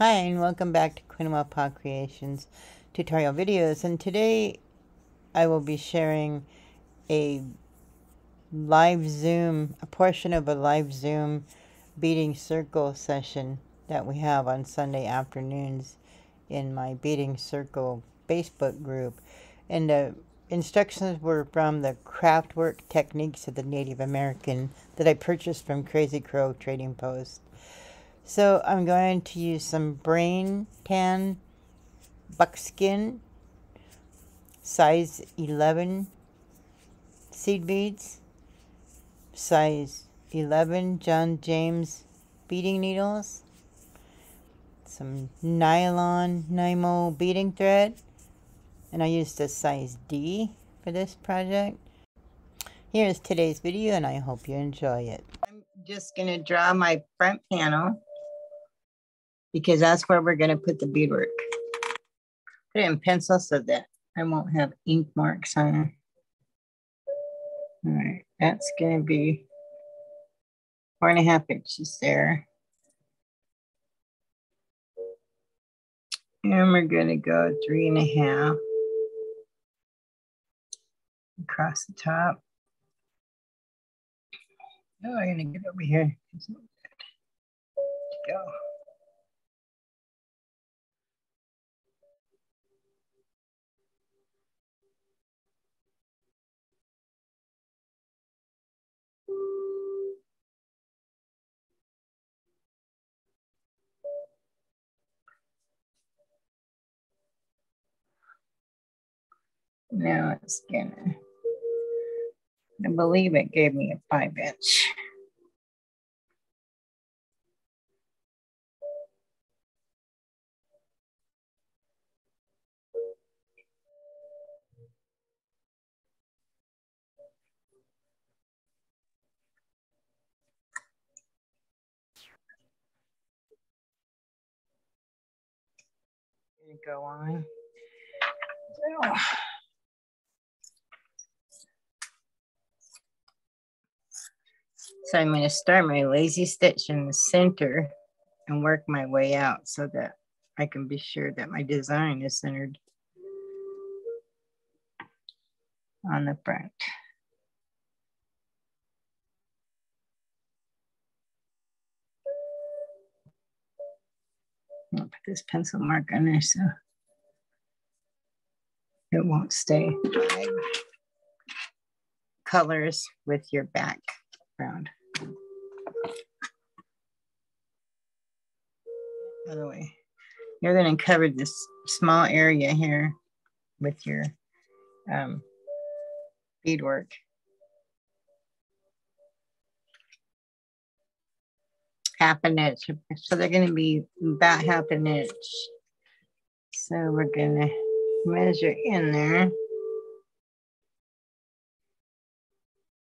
Hi and welcome back to Quin Wha Pa Creations tutorial videos. And today I will be sharing a live zoom a portion of a live zoom beading circle session that we have on Sunday afternoons in my beading circle Facebook group. And the instructions were from the craftwork techniques of the Native American that I purchased from Crazy Crow Trading Post so I'm going to use some brain tan buckskin size 11 seed beads, size 11 John James beading needles, some nylon Nymo beading thread, and I used a size D for this project. Here's today's video and I hope you enjoy it. I'm just going to draw my front panel because that's where we're going to put the beadwork. Put it in pencil so that I won't have ink marks on it. All right, that's going to be four and a half inches there. And we're going to go three and a half across the top. Oh, I'm going to get over here. Go. Now it's gonna, I believe it gave me a five inch. Go on. So. So I'm going to start my lazy stitch in the center and work my way out so that I can be sure that my design is centered on the front. I'll put this pencil mark on there so it won't stay. Colors with your background. You're going to cover this small area here with your um, beadwork. Half an inch. So they're going to be about half an inch. So we're going to measure in there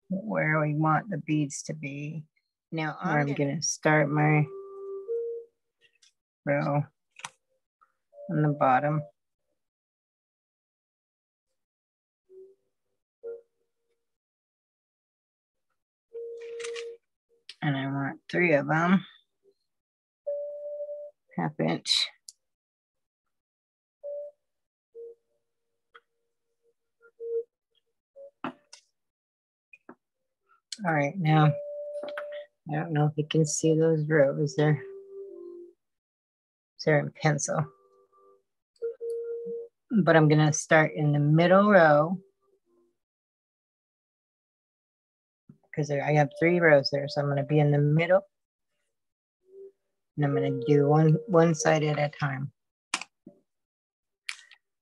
where we want the beads to be. Now I'm, I'm going to start my row on the bottom. And I want three of them, half inch. All right, now, I don't know if you can see those rows there. They're in pencil. But I'm gonna start in the middle row because I have three rows there. So I'm gonna be in the middle and I'm gonna do one, one side at a time.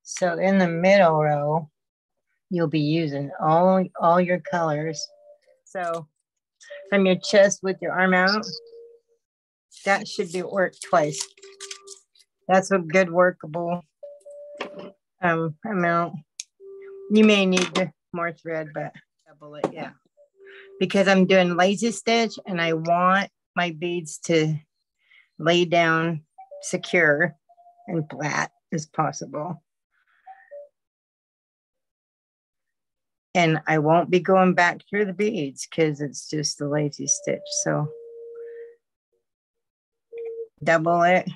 So in the middle row, you'll be using all, all your colors so from your chest with your arm out, that should be worked twice. That's a good workable um, amount. You may need more thread, but double it, yeah. Because I'm doing lazy stitch and I want my beads to lay down secure and flat as possible. and I won't be going back through the beads because it's just the lazy stitch. So double it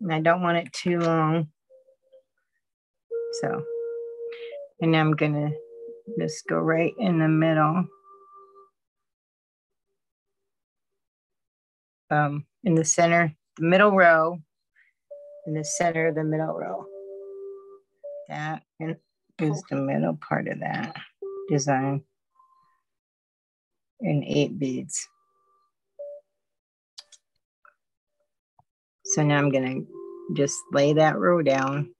And I don't want it too long. So, and I'm gonna just go right in the middle. Um, in the center, the middle row, in the center of the middle row. That is the middle part of that design in eight beads. So now I'm gonna just lay that row down.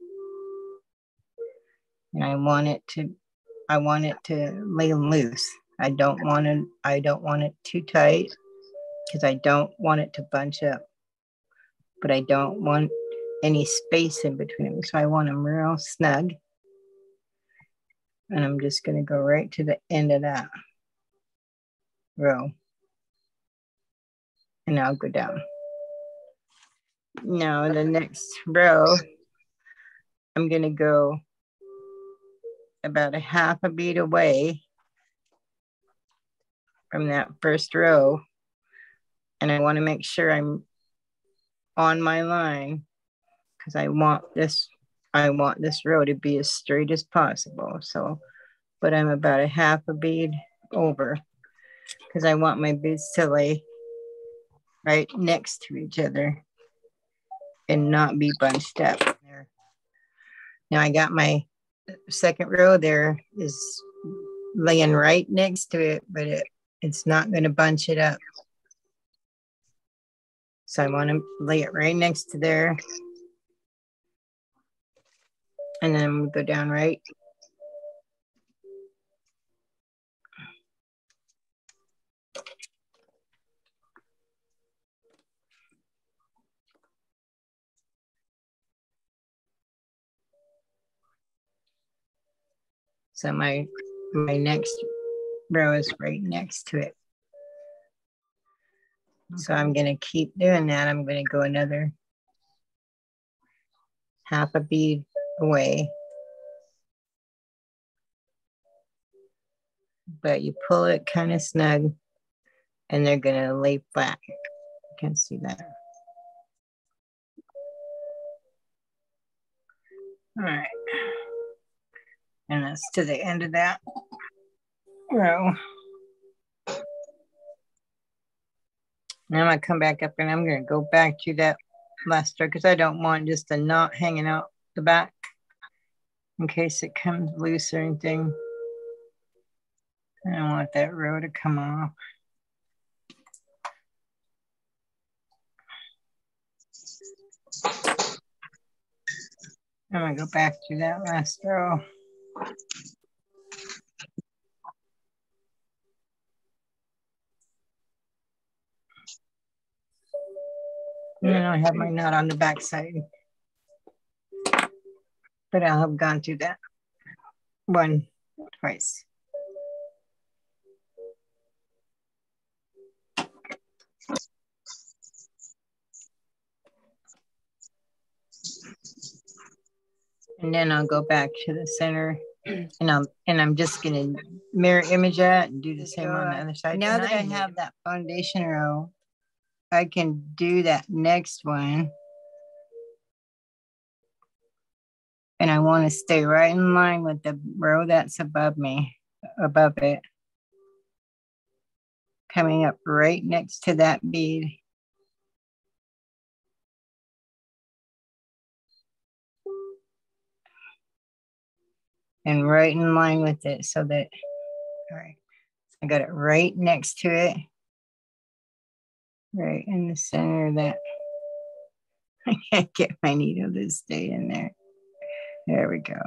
And I want it to, I want it to lay loose. I don't want it, I don't want it too tight because I don't want it to bunch up. But I don't want any space in between them. So I want them real snug. And I'm just gonna go right to the end of that row. And I'll go down. Now the next row, I'm gonna go about a half a bead away from that first row. And I wanna make sure I'm on my line because I want this, I want this row to be as straight as possible. So, but I'm about a half a bead over because I want my beads to lay right next to each other and not be bunched up there. Now I got my second row there is laying right next to it, but it, it's not going to bunch it up. So I want to lay it right next to there. And then go down right So my my next row is right next to it. So I'm going to keep doing that. I'm going to go another half a bead away. But you pull it kind of snug and they're going to lay flat. You can see that. All right. And that's to the end of that row. Now I'm gonna come back up and I'm gonna go back to that last row because I don't want just a knot hanging out the back in case it comes loose or anything. I don't want that row to come off. I'm gonna go back to that last row. And then I have my knot on the back side. But I'll have gone through that one twice. And then I'll go back to the center and I'm and I'm just gonna mirror image that and do the same on the other side. Now that I have that foundation row, I can do that next one. And I want to stay right in line with the row that's above me, above it. Coming up right next to that bead. And right in line with it so that, all right, I got it right next to it, right in the center of that. I can't get my needle to stay in there. There we go.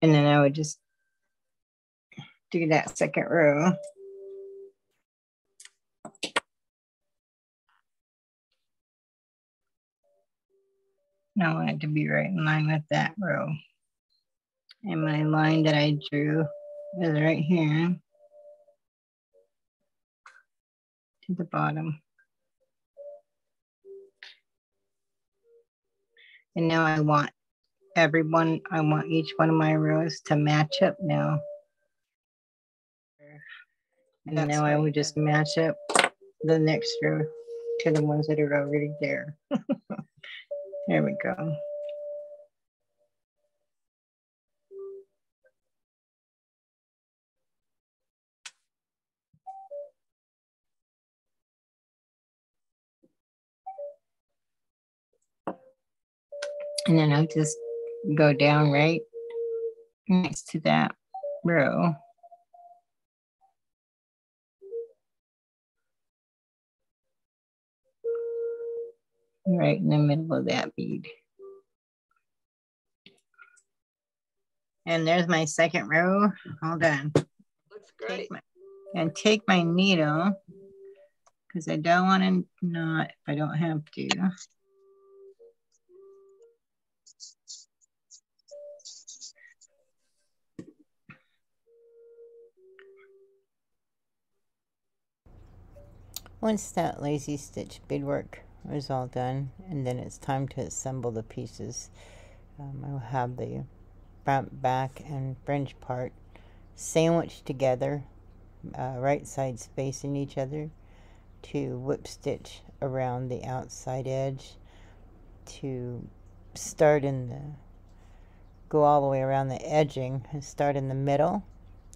And then I would just do that second row. I want it to be right in line with that row. And my line that I drew is right here to the bottom. And now I want everyone, I want each one of my rows to match up now. And That's now I will just match up the next row to the ones that are already there. there we go. And then I'll just go down right next to that row. Right in the middle of that bead. And there's my second row, all done. Looks great. My, and take my needle, because I don't want to knot if I don't have to. Once that lazy stitch beadwork is all done, and then it's time to assemble the pieces, um, I'll have the front, back, and fringe part sandwiched together, uh, right sides facing each other, to whip stitch around the outside edge, to start in the, go all the way around the edging, and start in the middle,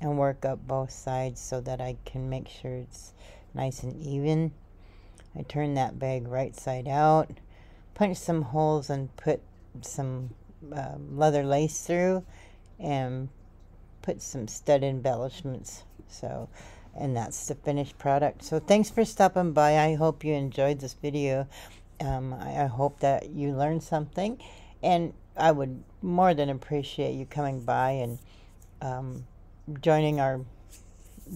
and work up both sides so that I can make sure it's nice and even. I turn that bag right side out, punch some holes and put some uh, leather lace through and put some stud embellishments. So, and that's the finished product. So thanks for stopping by. I hope you enjoyed this video. Um, I, I hope that you learned something and I would more than appreciate you coming by and um, joining our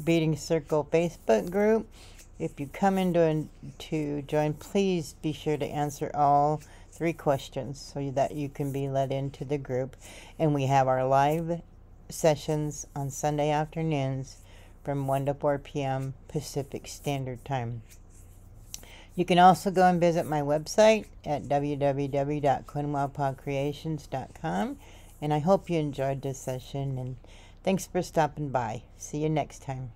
Beading Circle Facebook group. If you come into to join, please be sure to answer all three questions so that you can be let into the group. And we have our live sessions on Sunday afternoons from 1 to 4 p.m. Pacific Standard Time. You can also go and visit my website at www.quinwaupaw.creations.com. And I hope you enjoyed this session and thanks for stopping by. See you next time.